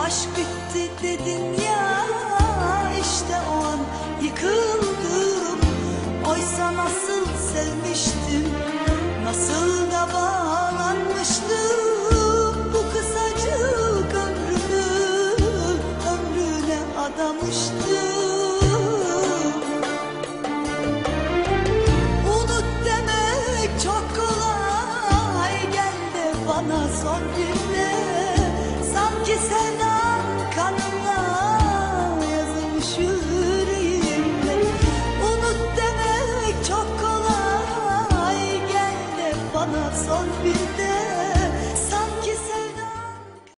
aşk bitti dedin ya işte o an yıkıldım. Oysa nasıl sevmiştim Nasıl da bağlanmıştım. Bu kısacık ömrümü Ömrüne adamıştım. Bana sor bir de Sanki sevdan sorry.